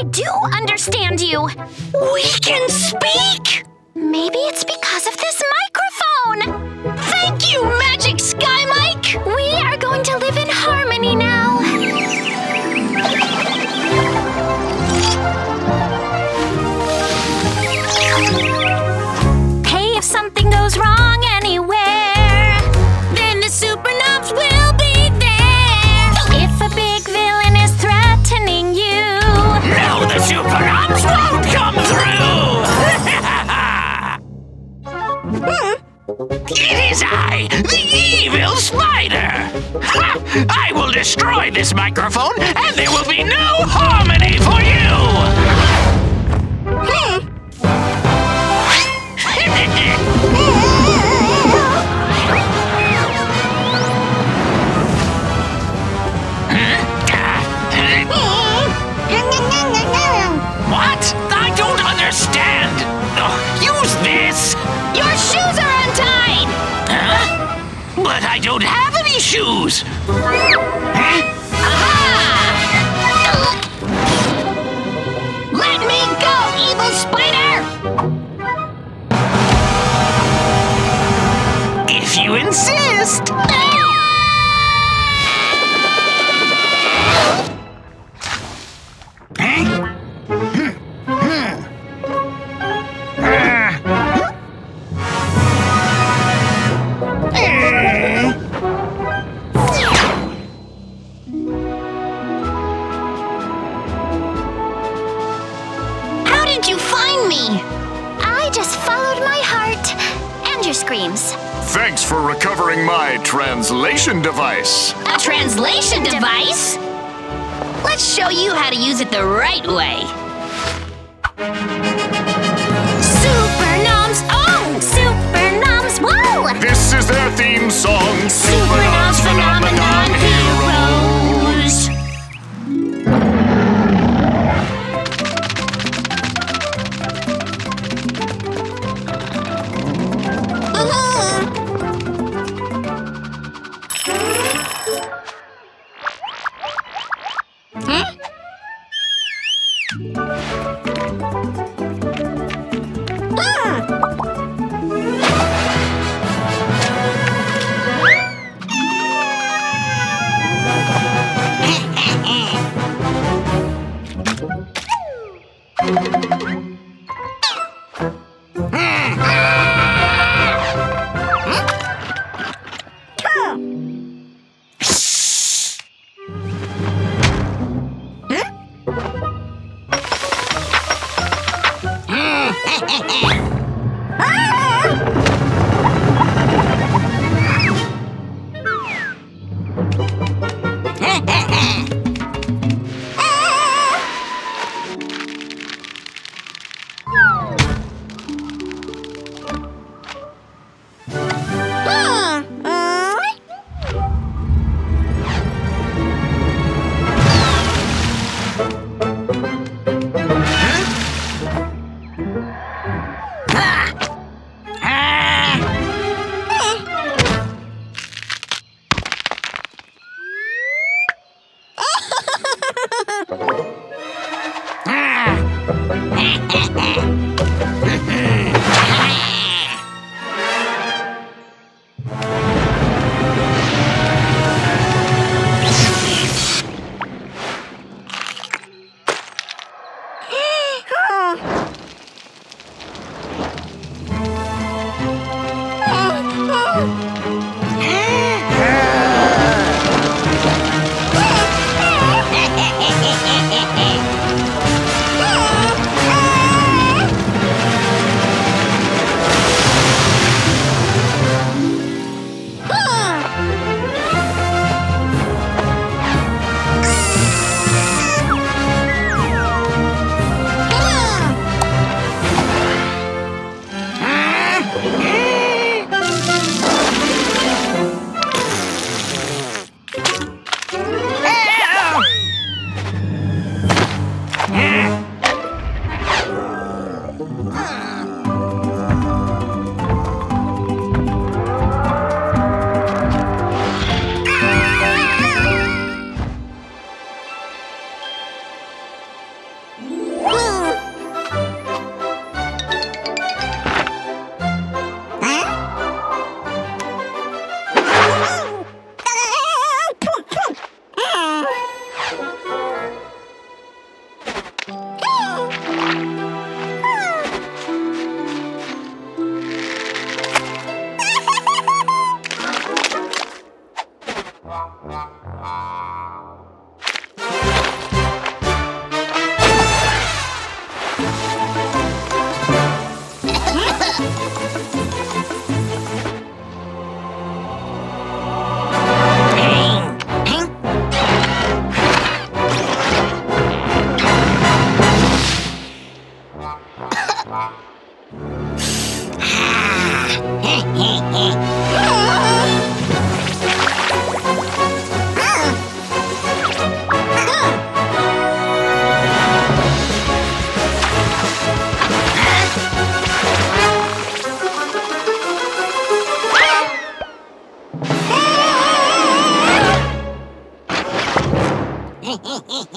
I do understand you. We can speak! Maybe it's because of this microphone. I will destroy this microphone, and there will be no harm exist! the right way.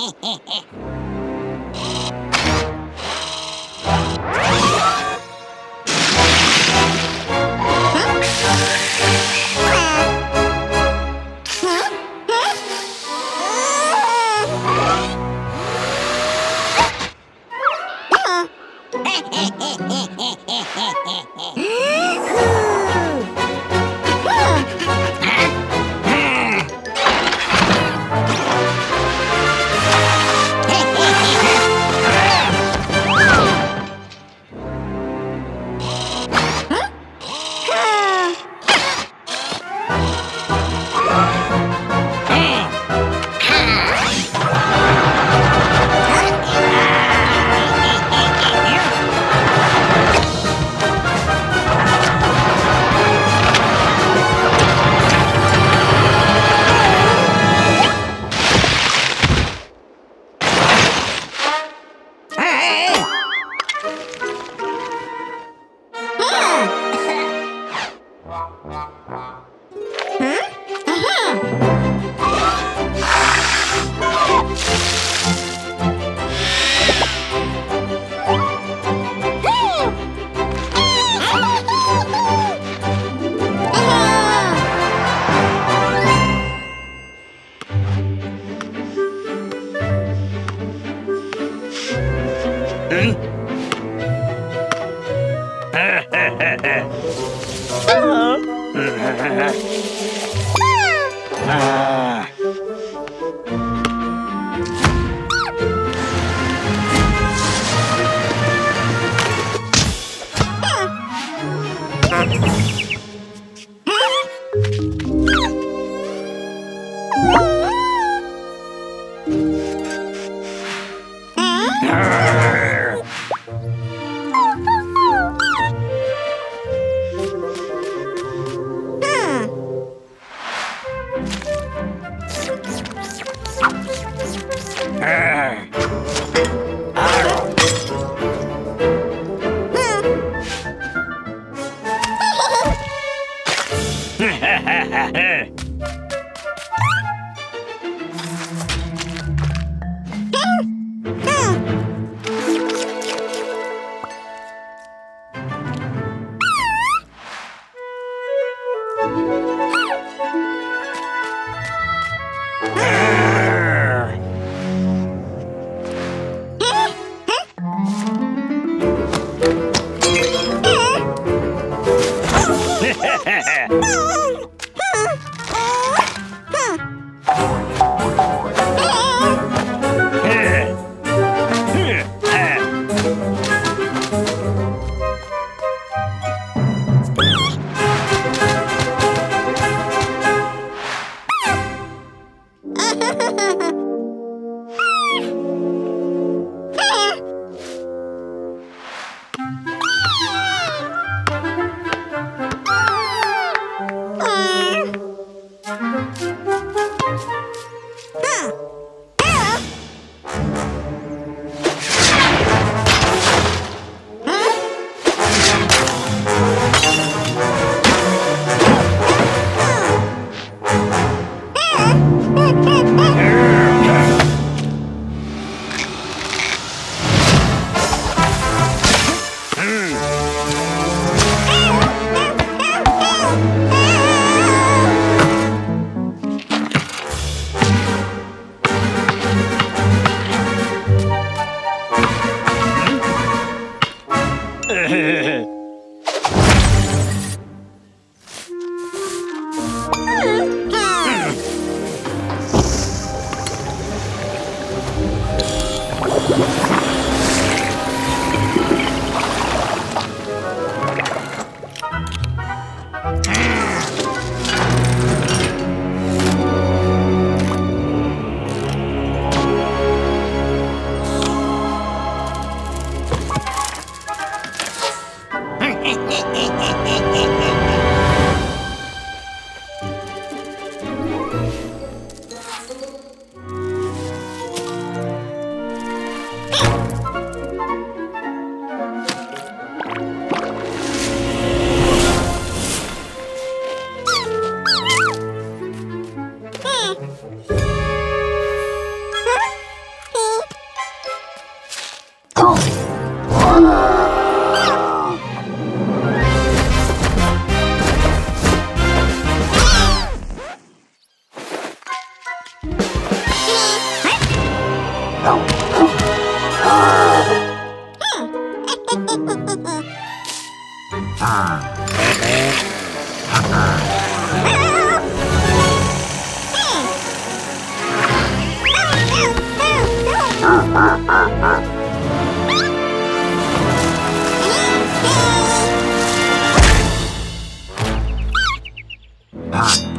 Ha, ha, ha, ha. Huh?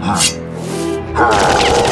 啊。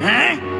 Hã?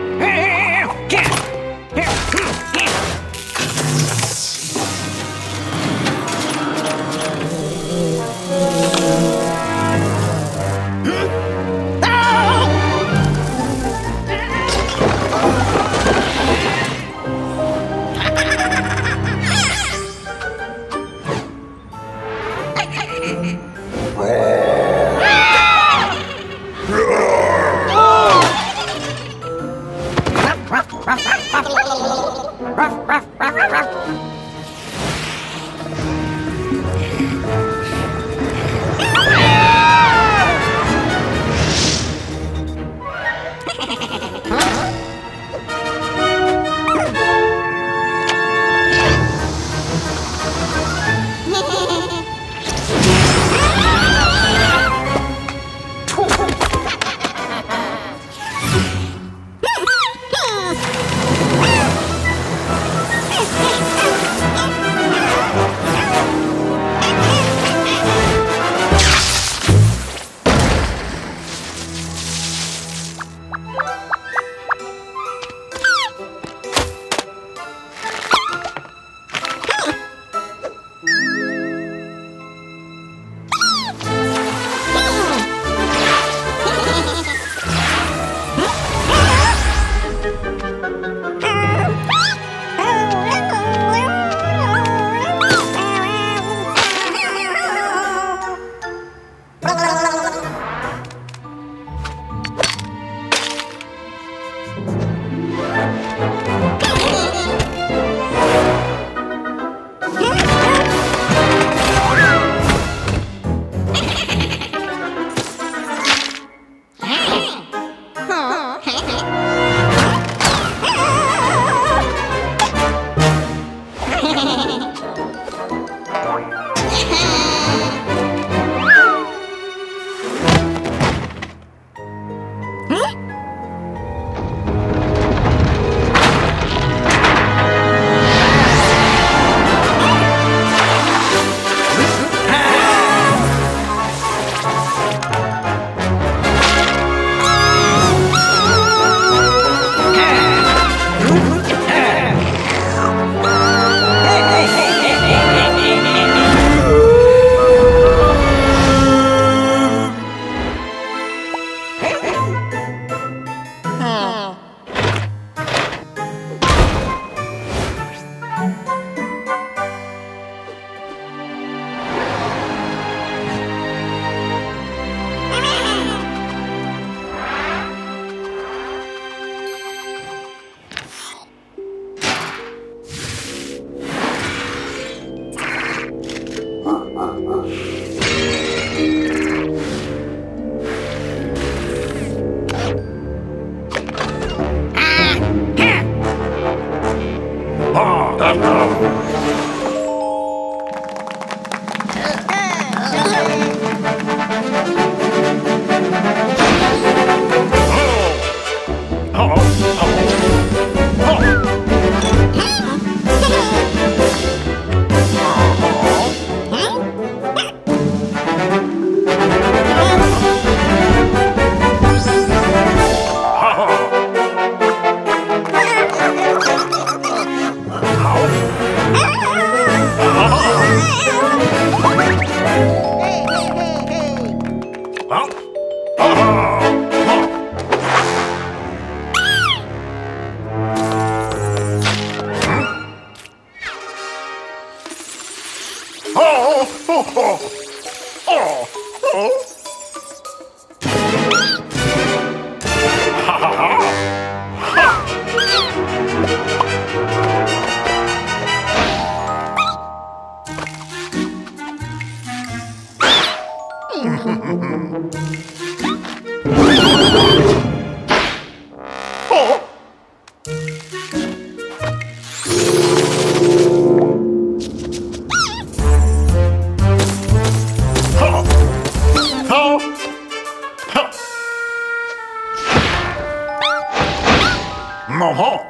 animal home.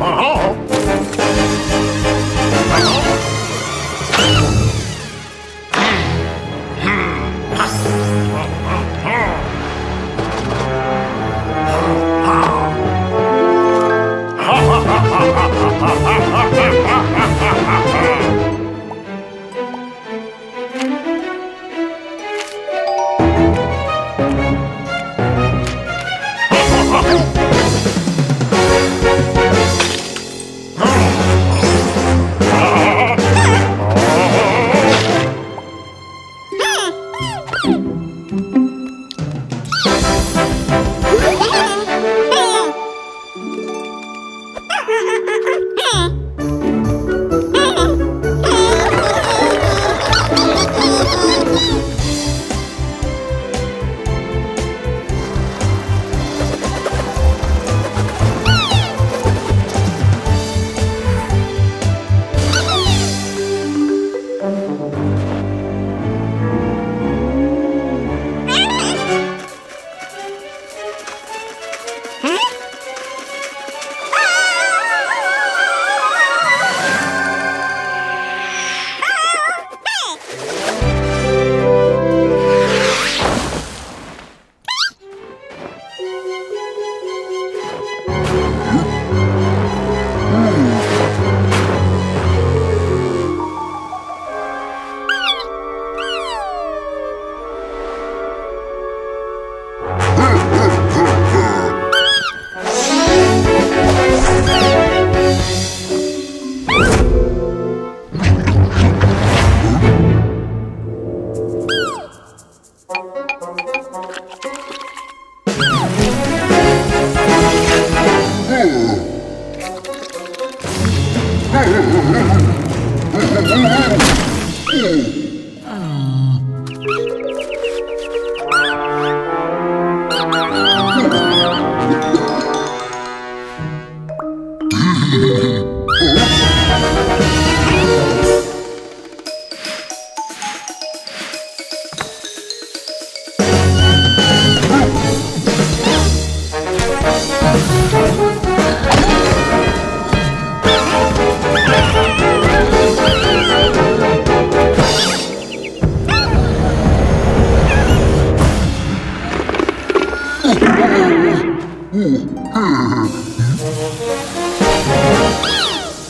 Uh-huh.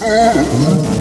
Oh.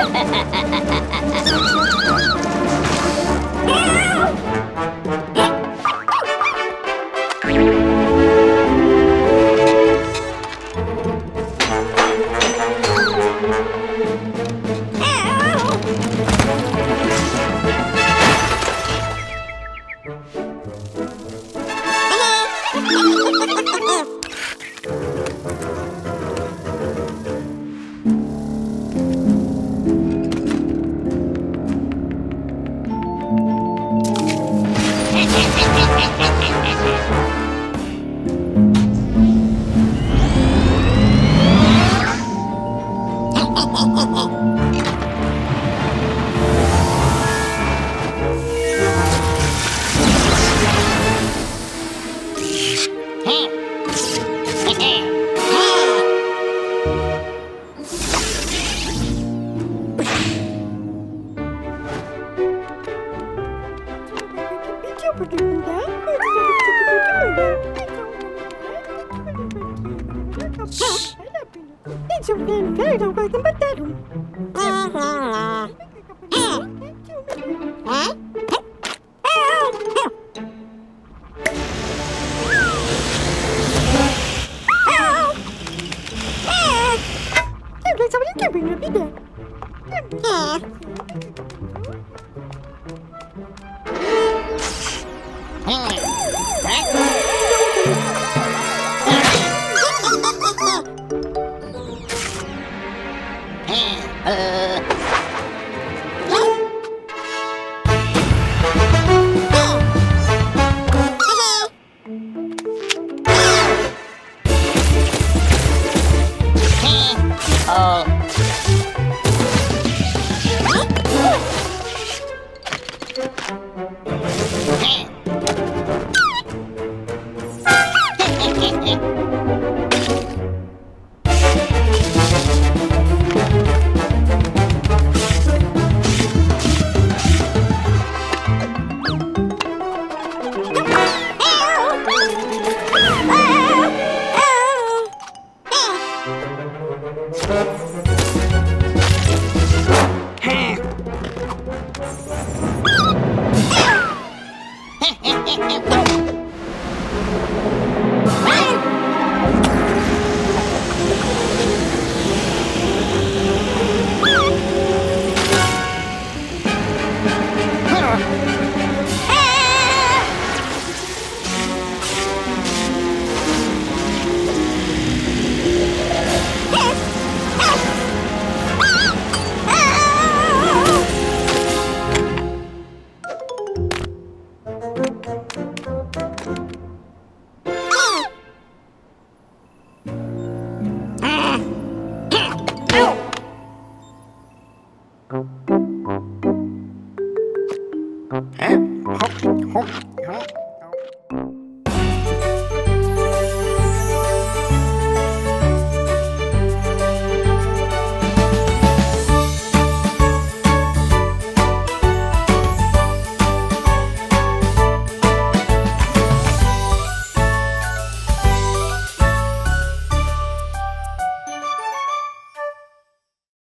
Ha ha ha! 好 Huh?